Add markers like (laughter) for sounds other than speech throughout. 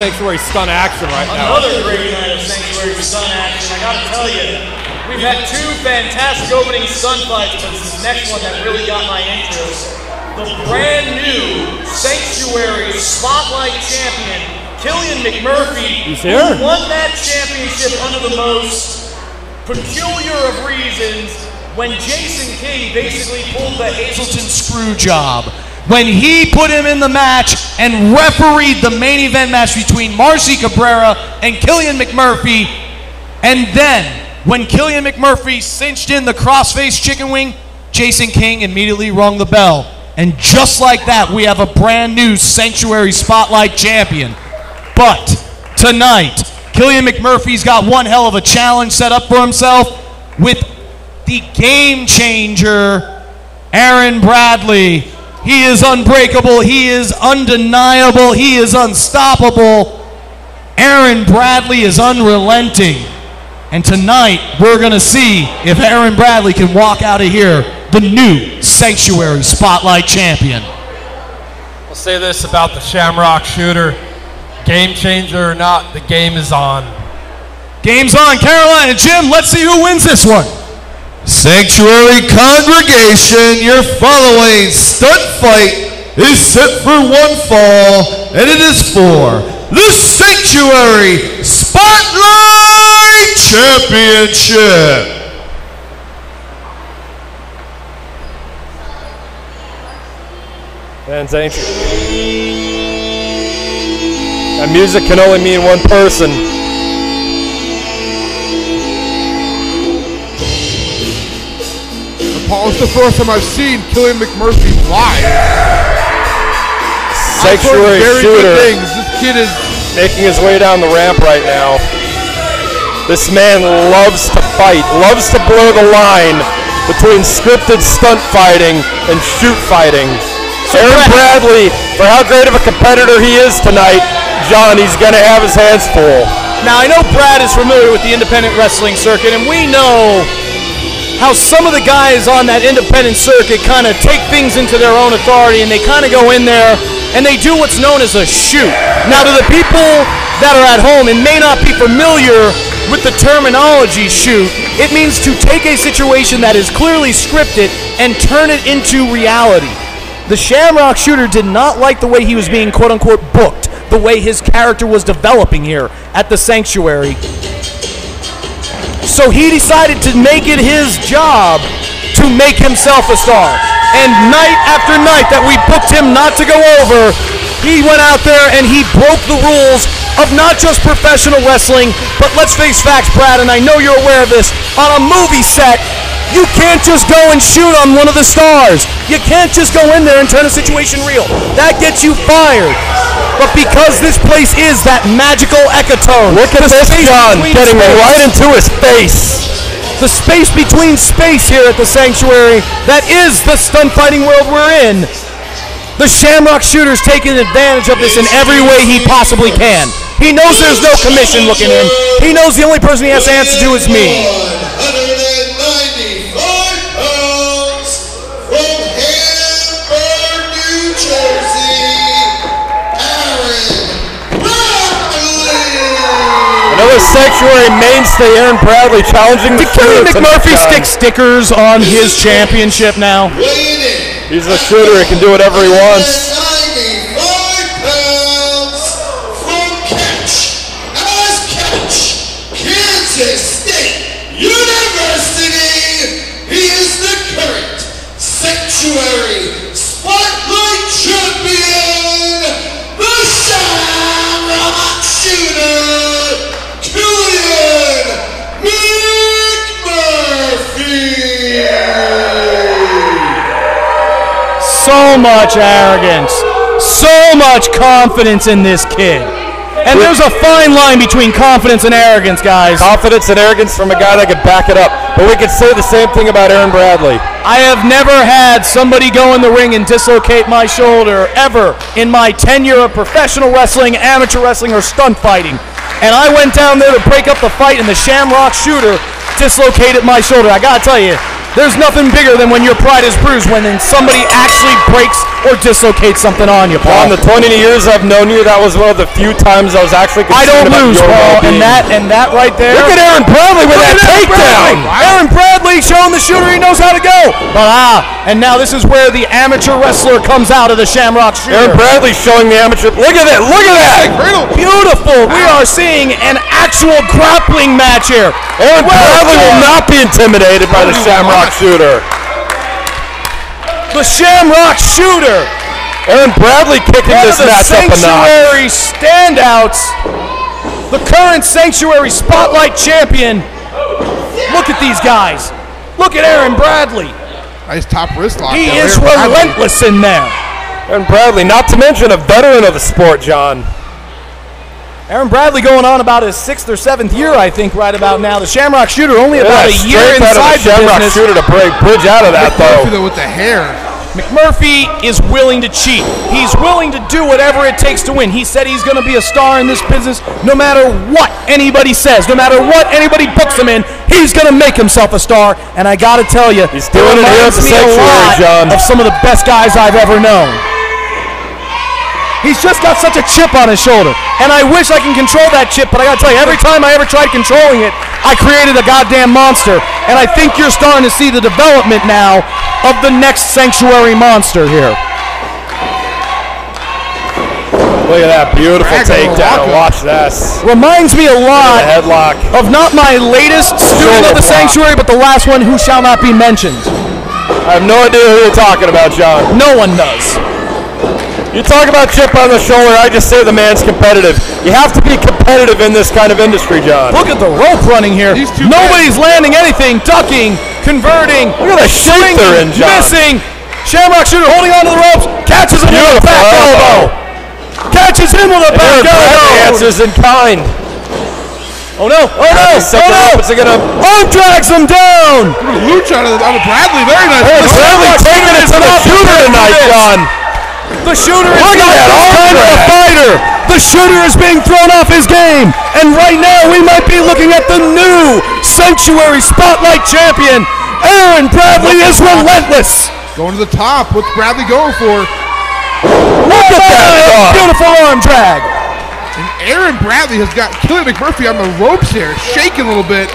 Sanctuary stunt action right now. Another great night of Sanctuary stunt action. I gotta tell you, we've had two fantastic opening stunt fights, but this next one that really got my interest. The brand new Sanctuary Spotlight Champion, Killian McMurphy, He's here. who won that championship under the most peculiar of reasons when Jason King basically pulled the Hazelton screw job. When he put him in the match and refereed the main event match between Marcy Cabrera and Killian McMurphy, and then when Killian McMurphy cinched in the crossface chicken wing, Jason King immediately rung the bell. And just like that, we have a brand new Sanctuary Spotlight champion. But tonight, Killian McMurphy's got one hell of a challenge set up for himself with the game changer, Aaron Bradley. He is unbreakable. He is undeniable. He is unstoppable. Aaron Bradley is unrelenting. And tonight, we're going to see if Aaron Bradley can walk out of here the new Sanctuary Spotlight champion. I'll say this about the Shamrock shooter. Game changer or not, the game is on. Game's on. Carolina, Jim, let's see who wins this one. Sanctuary congregation, your following stunt fight is set for one fall, and it is for the Sanctuary Spotlight Championship. Ancient. That music can only mean one person. The first time I've seen Killian McMurphy live. I've heard Sanctuary very good shooter things. This kid is making his way down the ramp right now. This man loves to fight, loves to blur the line between scripted stunt fighting and shoot fighting. Aaron Bradley, for how great of a competitor he is tonight, John, he's going to have his hands full. Now, I know Brad is familiar with the independent wrestling circuit, and we know how some of the guys on that independent circuit kind of take things into their own authority and they kind of go in there and they do what's known as a shoot. Now, to the people that are at home and may not be familiar with the terminology shoot, it means to take a situation that is clearly scripted and turn it into reality. The Shamrock shooter did not like the way he was being quote unquote booked, the way his character was developing here at the Sanctuary. So he decided to make it his job to make himself a star. And night after night that we booked him not to go over, he went out there and he broke the rules of not just professional wrestling, but let's face facts, Brad, and I know you're aware of this. On a movie set, you can't just go and shoot on one of the stars. You can't just go in there and turn a situation real. That gets you fired. But because this place is that magical ecotone, Look at this, John, getting space- right into his face. the space between space here at the sanctuary that is the stunt fighting world we're in. The Shamrock Shooter's taking advantage of this in every way he possibly can. He knows there's no commission looking in. He knows the only person he has to answer to is me. Sanctuary mainstay, Aaron Bradley, challenging the Did Killian shooter tonight, McMurphy John. stick stickers on his championship now? He's a shooter. He can do whatever he wants. So much arrogance, so much confidence in this kid. And there's a fine line between confidence and arrogance, guys. Confidence and arrogance from a guy that could back it up. But we could say the same thing about Aaron Bradley. I have never had somebody go in the ring and dislocate my shoulder ever in my tenure of professional wrestling, amateur wrestling, or stunt fighting. And I went down there to break up the fight, and the Shamrock shooter dislocated my shoulder. I gotta tell you, There's nothing bigger than when your pride is bruised when then somebody actually breaks or dislocates something on you, Paul, in the 20 years I've known you, that was one of the few times I was actually I don't lose, Paul, and that and that right there. Look at Aaron Bradley with that Aaron takedown. Bradley. Aaron Bradley showing the shooter he knows how to go. But ah, and now this is where the amateur wrestler comes out of the Shamrock Aaron shooter. Bradley showing the amateur. Look at that! Look at that! Beautiful. We are seeing an actual grappling match here. Aaron Well Bradley will not be intimidated by the Shamrock shooter. The Shamrock shooter. Aaron Bradley kicking One this match up a notch. sanctuary standouts. The current sanctuary spotlight champion. Look at these guys. Look at Aaron Bradley. Nice top wrist lock. He there. is Aaron Bradley. relentless in there. Aaron Bradley, not to mention a veteran of the sport, John. Aaron Bradley going on about his sixth or seventh year, I think, right about now. The Shamrock Shooter only about a year straight out of inside the Shamrock business. shooter to break bridge out of that, Murphy, though. though with the hair. McMurphy is willing to cheat. He's willing to do whatever it takes to win. He said he's going to be a star in this business no matter what anybody says, no matter what anybody books him in. He's going to make himself a star. And I got to tell you, He's doing it here at the reminds me a Sanctuary, lot John. of some of the best guys I've ever known. He's just got such a chip on his shoulder. And I wish I can control that chip, but I gotta tell you, every time I ever tried controlling it, I created a goddamn monster. And I think you're starting to see the development now of the next sanctuary monster here. Look at that beautiful Dragon takedown. Walker. Watch this. Reminds me a The lot headlock. of not my latest student of the block. sanctuary, but the last one who shall not be mentioned. I have no idea who you're talking about, John. No one does. You talk about chip on the shoulder, I just say the man's competitive. You have to be competitive in this kind of industry, John. Look at the rope running here. These two Nobody's landing anything, ducking, converting. Look at the shape swinging, they're in, John. Missing. Shamrock shooter holding onto the ropes, catches him with a back elbow. elbow. Catches him with a back Aaron Bradley elbow. answers in kind. Oh no! Oh no! Set Oh the no! rope. Is gonna? Arm drags him down. Lucha out of, out of Bradley. Very nice. Aaron Bradley taking it to the shooter tonight. John. The shooter is Look at that this arm kind of a fighter. The shooter is being thrown off his game, and right now we might be looking at the new Sanctuary Spotlight Champion. Aaron Bradley is relentless. Going to the top. What's Bradley going for? Look at that. Oh, beautiful arm drag. And Aaron Bradley has got Killian McMurphy on the ropes here, shaking a little bit.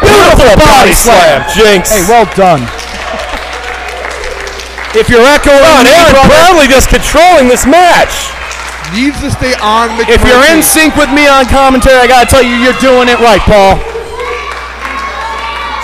Beautiful body slam. Jinx. Hey, well done. If you're echoing, John, me, Aaron brother, Bradley just controlling this match. Needs to stay on McMurphy. if you're in sync with me on commentary, I gotta tell you, you're doing it right, Paul.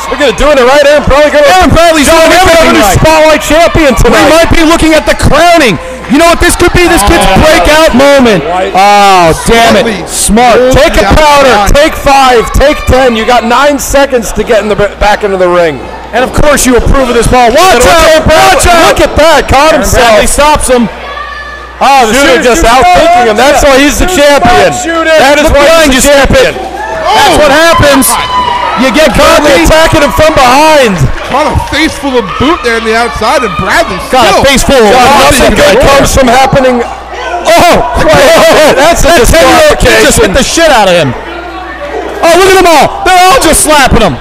Look at it, doing it right. Aaron Bradley. Gonna, Aaron Bradley's John, doing we could everything new right. spotlight champion We might be looking at the crowning. You know what this could be? This kid's (laughs) breakout moment. Oh, damn it. Smart. Take a powder. John. Take five. Take ten. You got nine seconds to get in the back into the ring. And of course you approve of this ball. And Watch look out! at Bradley. Watch out! Look at that. Caught Aaron Bradley stops him. Oh, the Shooter just outthinking him. That's why he's the Shooter, champion. Shooter. That is why he's you, the champion. That's what oh, happens. You get Bradley cocky. attacking him from behind. Caught a face full of boot there on the outside, and Bradley Got still. a face full of John, rocks nothing in good the comes from happening. Oh, oh (laughs) that's a That 10-year-old kid just disqualification. hit the shit out of him. Oh, look at them all. They're all just slapping him.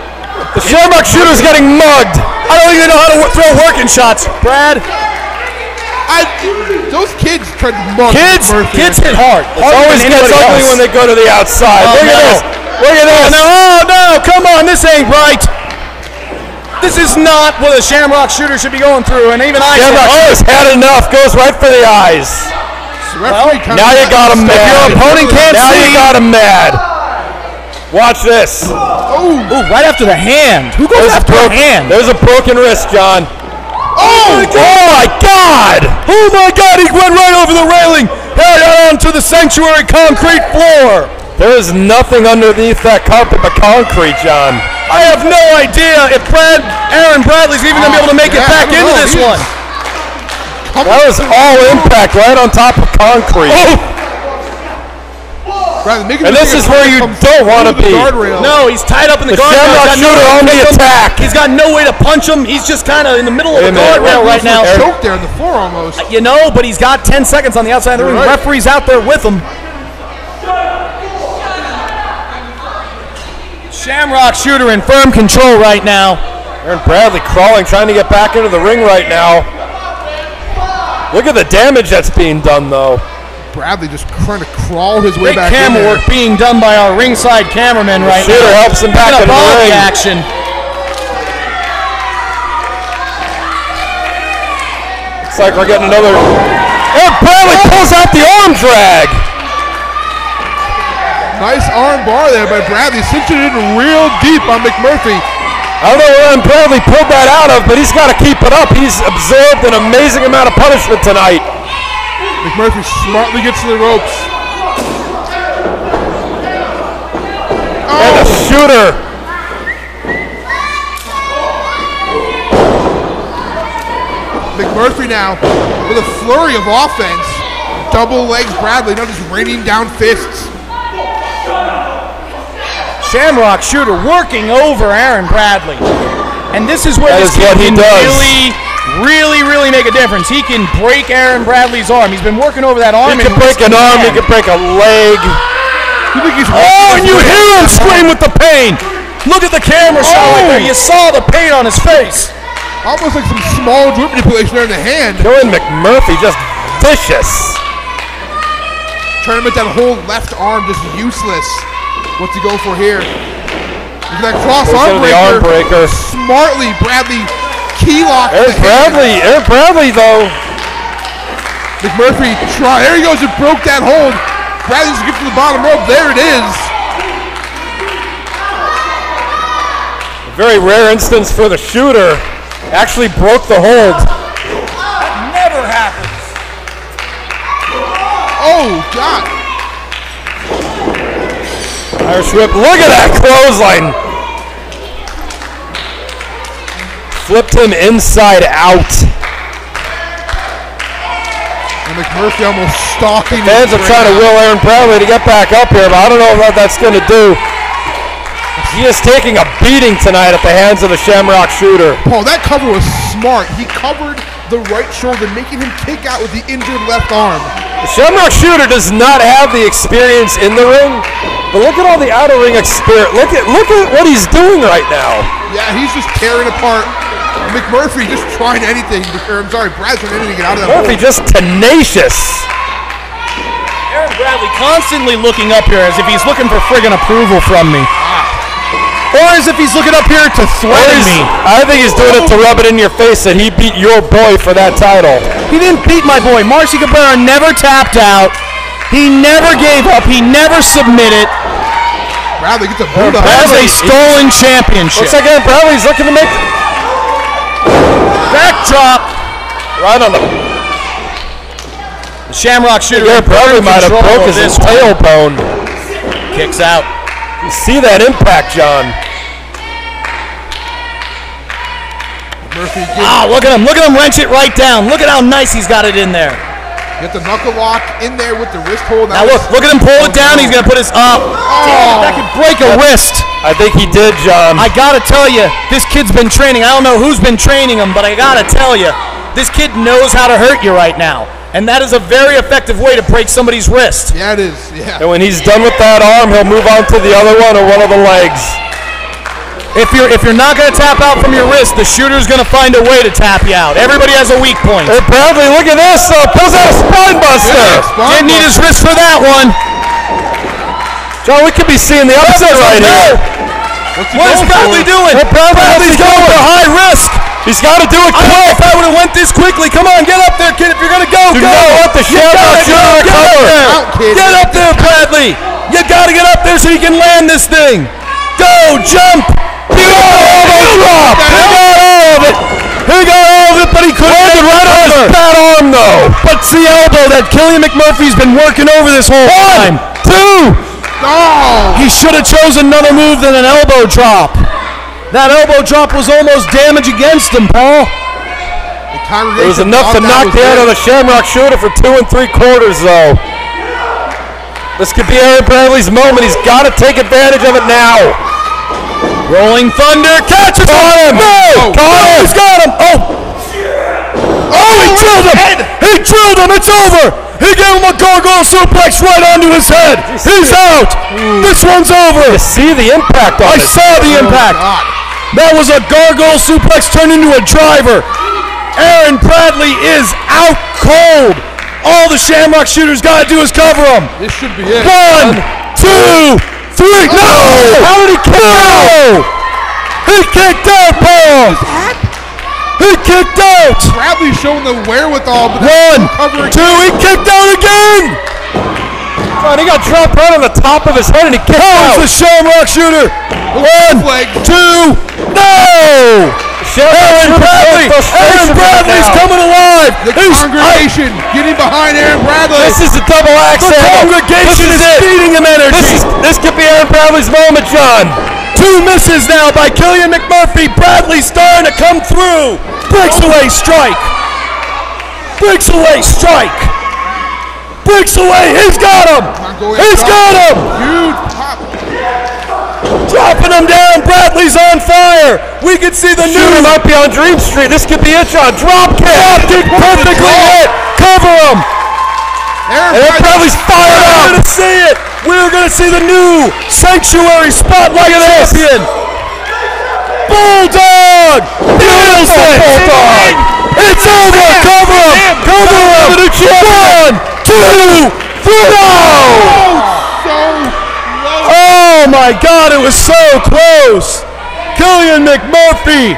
The Shamrock shooter's getting mugged. I don't even know how to throw working shots. Brad, I, those kids tried to mug kids, McMurphy. kids hit hard. It always gets ugly when they go to the outside. Oh, Look at this. Look at this. No, oh no, come on, this ain't right. This is not what a Shamrock shooter should be going through, and even I Shamrock said, oh, shooter's had enough. Goes right for the eyes. The Now you got him If mad. your opponent can't now you got him mad. Watch this. Ooh, right after the hand. Who goes There's a, after broke, a hand? there's a broken wrist, John. Oh, Oh my God! Oh my God, he went right over the railing, head on to the sanctuary concrete floor. There is nothing underneath that carpet but concrete, John. I have no idea if Brad, Aaron Bradley's even gonna be able to make it Yeah, back into know. this one. That was all impact right on top of concrete. Bradley, make And this is where you don't want to be. No, he's tied up in the, The guardrail. Shamrock He's got no shooter way to on the kick him. attack. He's got no way to punch him. He's just kind of in the middle of Wait a the minute. guardrail right now. Choked there on the floor almost. You know, but he's got 10 seconds on the outside of the ring. Right. Referee's out there with him. Shamrock shooter in firm control right now. Aaron Bradley crawling, trying to get back into the ring right now. Look at the damage that's being done, though. Bradley just trying to crawl his way Great back in camera there. work being done by our ringside cameraman right shooter now. helps him back Picking into the ring. action. Looks like we're getting another. Aaron Bradley pulls out the arm drag. Nice arm bar there by Bradley, cinching it in real deep on McMurphy. I don't know where Aaron Bradley pulled that out of, but he's got to keep it up. He's absorbed an amazing amount of punishment tonight. McMurphy smartly gets to the ropes. And the Oh, shooter. McMurphy now with a flurry of offense. Double legs Bradley, now just raining down fists. Shamrock shooter working over Aaron Bradley. And this is where That this is what he does. really, really, really make a difference. He can break Aaron Bradley's arm. He's been working over that arm. He can break an arm, he can break a leg. You think he's Oh, and you hear him scream with the pain. Look at the camera shot right there. You saw the pain on his face. almost like some small joint manipulation there in the hand. Killian McMurphy just vicious. Trying to make that whole left arm just useless. What's he go for here? Look at that cross Goes arm into the arm breaker. breaker. Smartly, Bradley key lock. Aaron Bradley, Aaron Bradley though. McMurphy try. There he goes. It broke that hold. Bradley just gets to the bottom rope. There it is. A very rare instance for the shooter. Actually broke the hold. That Never happens. Oh God. Irish whip. Look at that clothesline. Flipped him inside out. And McMurphy almost stalking. Fans him are trying to will Aaron Bradley to get back up here, but I don't know what that's going to do. He is taking a beating tonight at the hands of the Shamrock Shooter. Paul, that cover was smart. He covered the right shoulder, making him kick out with the injured left arm. The Shamrock Shooter does not have the experience in the ring, but look at all the outer ring experience. Look at look at what he's doing right now. Yeah, he's just tearing apart. McMurphy just trying anything. Or, I'm sorry, Brad's trying anything to get out of that Murphy hole. just tenacious. Aaron Bradley constantly looking up here as if he's looking for friggin' approval from me. Ah. Or as if he's looking up here to threaten me. I think he's doing it to rub it in your face that he beat your boy for that title. He didn't beat my boy. Marcy Cabrera never tapped out. He never gave up. He never submitted. Bradley gets a boot up. That is a stolen championship. Looks like Aaron Bradley's looking to make Backdrop. right on the. The Shamrock shooter. Aaron in Bradley firm might have control broke his tailbone. Kicks out. You see that impact, John? Murphy Ah, look at him. Look at him wrench it right down. Look at how nice he's got it in there. get the knuckle lock in there with the wrist hold. Now look, look at him pull it down. He's gonna put his up. Damn that could break a wrist. I think he did, John. I gotta tell you, this kid's been training. I don't know who's been training him, but I gotta tell you, this kid knows how to hurt you right now, and that is a very effective way to break somebody's wrist. Yeah, it is. Yeah. and when he's done with that arm, he'll move on to the other one or one of the legs. If you're if you're not gonna tap out from your wrist, the shooter's gonna find a way to tap you out. Everybody has a weak point. Hey, Bradley, look at this. Uh, pulls out a spine buster. Yeah, spine Didn't need his wrist for that one. John, we could be seeing the upset right here. What is going Bradley for? doing? Bradley, Bradley's going for high risk. He's got to do it I don't know quick. if I would have went this quickly. Come on, get up there, kid. If you're gonna go, Do go. not let the You Shamrock gotta shooter go. Get up there. Out. Get up there, Bradley. You gotta get up there so you can land this thing. Go, jump. Beautiful elbow drop. He got all of it. He got all of it, but he couldn't get it right on his bad arm, though. But it's the elbow that Killian McMurphy's been working over this whole time. Two. Oh! He should have chosen another move than an elbow drop. That elbow drop was almost damage against him, Paul. The It was enough to knock was down it. on the Shamrock shooter for two and three quarters, though. This could be Aaron Bradley's moment. He's got to take advantage of it now. Rolling Thunder catches Caught him. No! Caught him. He's got him. Oh! Oh, oh he drilled him! He drilled him! It's over! He gave him a gargoyle suplex right onto his head. He's out. Hmm. This one's over. You see the impact on I it. saw the oh, impact. God. That was a gargoyle suplex turned into a driver. Aaron Bradley is out cold. All the Shamrock shooters got to do is cover him. This should be it. One, two, three. Oh, no! How did he kick out? He kicked out, Paul. He kicked out. Bradley showing the wherewithal, but One, covering. two. He kicked out again. God, he got dropped right on the top of his head and he kicked How's out. the Shamrock shooter? One, leg. two. No! Aaron Bradley! Aaron Bradley's coming alive! The He's congregation getting behind Aaron Bradley. This is a double axe The congregation This is, it. feeding him energy. This is this could be Aaron Bradley's moment, John. Two misses now by Killian McMurphy. Bradley starting to come through. Breaks away, strike. Breaks away, strike. Breaks away. He's got him. He's got him. Dropping him down. Bradley's on fire. We can see the new might be on Dream Street. This could be it, John. Drop kick. Drop kick perfectly hit. Cover him. And Bradley's fired up. Gonna see it. We're gonna see the new Sanctuary Spotlight champion. Bulldog. Beautiful Bulldog. It's over. Cover him. Cover him. One, two, three. Low. Oh my God! It was so close. Killian McMurphy,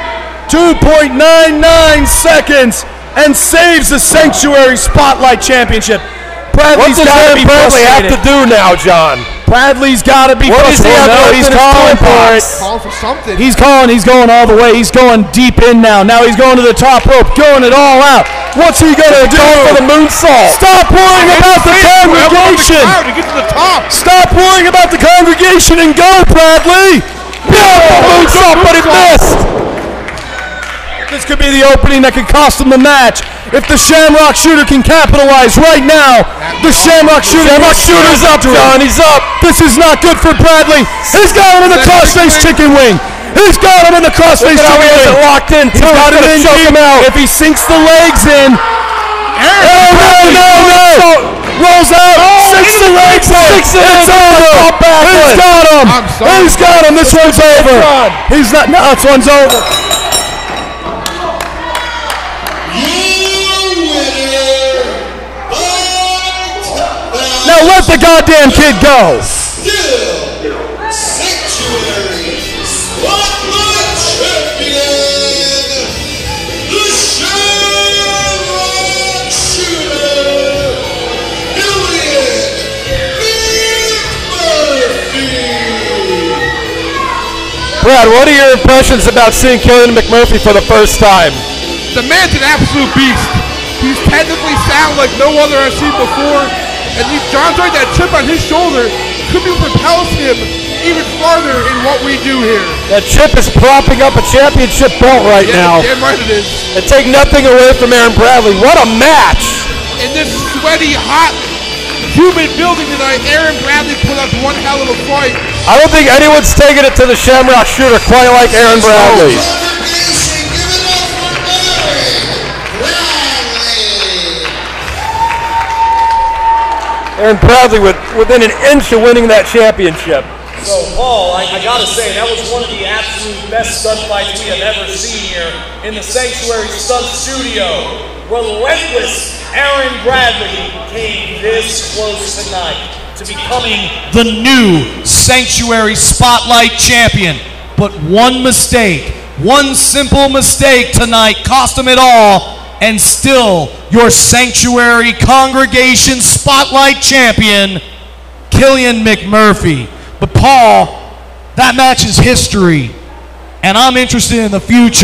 2.99 seconds, and saves the Sanctuary Spotlight Championship. What Bradley's does got to Bradley have to do now, John? Bradley's got to be What does he frustrated. have No, he's calling for it. Call for something. He's calling. He's going all the way. He's going deep in now. Now he's going to the top rope, going it all out. What's he gonna do? Going for the moonsault. Stop worrying about the congregation. Crowd to get to the top. Stop worrying about the congregation and go, Bradley. Beautiful moonsault, but he missed. This could be the opening that could cost him the match. If the Shamrock Shooter can capitalize right now, the Shamrock Shooter. Shamrock Shooter's up, John. He's up. This is not good for Bradley. He's got him in the crossface chicken wing. He's got him in the crossface Look at how chicken he has wing. it locked in, He's got it gonna in choke him out. If he sinks the legs in. Oh, no, no, no. Rolls out. Oh, sinks the legs in. Sinks it. It's over. He's got him. He's got him. This one's over. He's not. No, this one's over. Now let the goddamn kid go. Brad, what are your impressions about seeing Killian McMurphy for the first time? The man's an absolute beast. He's technically sound like no other I've seen before. And John's right, that chip on his shoulder could be what propels him even farther in what we do here. That chip is propping up a championship belt right Yeah, now. damn right it is. And take nothing away from Aaron Bradley. What a match! In this sweaty, hot, humid building tonight, Aaron Bradley put up one hell of a fight. I don't think anyone's taking it to the Shamrock Shooter quite like Aaron Bradley. Aaron Bradley with, within an inch of winning that championship. So, Paul, I, I gotta say, that was one of the absolute best stunt fights we have ever seen here in the Sanctuary Stunt Studio. Relentless Aaron Bradley came this close tonight to becoming the new Sanctuary Spotlight Champion. But one mistake, one simple mistake tonight cost him it all, and still your Sanctuary Congregation Spotlight Champion, Killian McMurphy. But Paul, that match is history, and I'm interested in the future.